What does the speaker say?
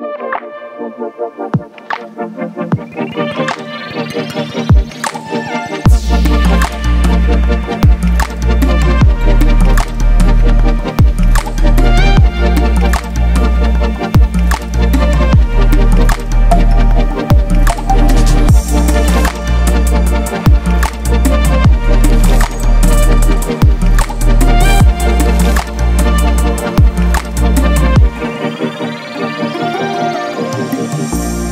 Thank you. Peace.